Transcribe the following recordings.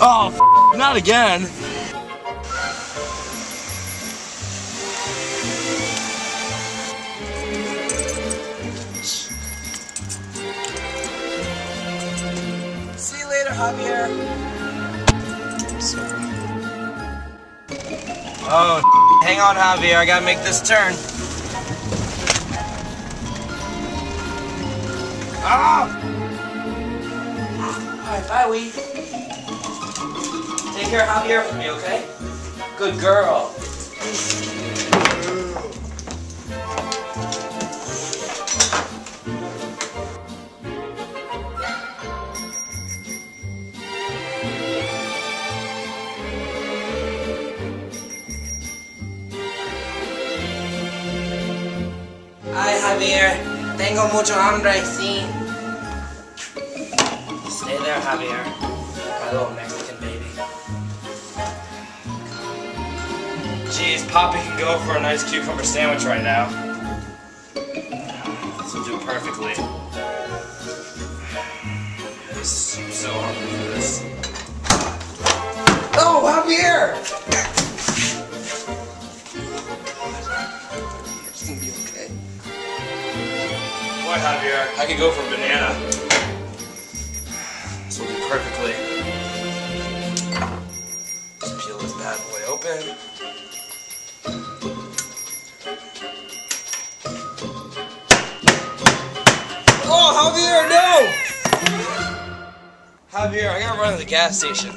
Oh, f not again. See you later, Javier. Oh, hang on, Javier. I gotta make this turn. Ah! Alright, bye, Wee. Take care of Javier for me, okay? Good girl. Ay, Javier. Tengo mucho hambre, sí. Stay there, Javier. My little Poppy can go for a nice cucumber sandwich right now. This will do perfectly. This is so hungry for this. Oh, Javier! It's gonna be okay. What, Javier? I could go for a banana. This will do perfectly. Just peel this bad boy open. Javier, I gotta run to the gas station.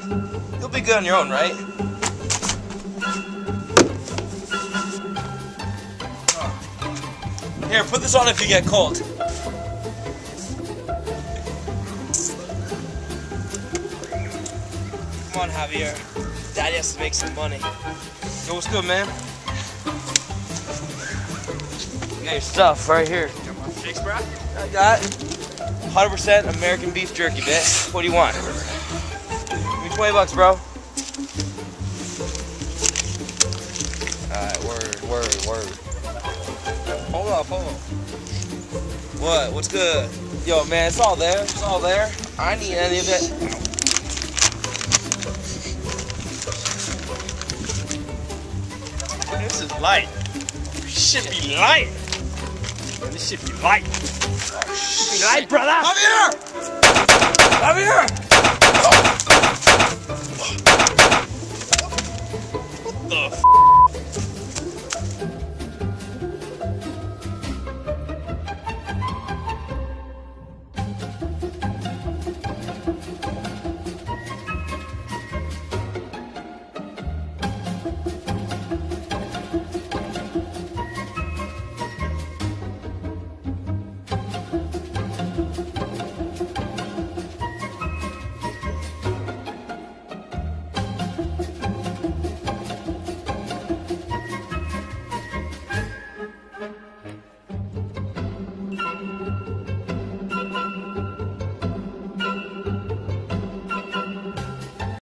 You'll be good on your own, right? Here, put this on if you get cold. Come on, Javier. Daddy has to make some money. Yo, what's good, man? You got your stuff right here. Shakes, bro? I got 100% American beef jerky, bitch. What do you want? Give me 20 bucks, bro. Alright, word, word, word. Hold up, hold up. What? What's good? Yo, man, it's all there. It's all there. I need any of it. This is light. Should be light. This should be light. This should be light, brother. Javier! Javier! Oh.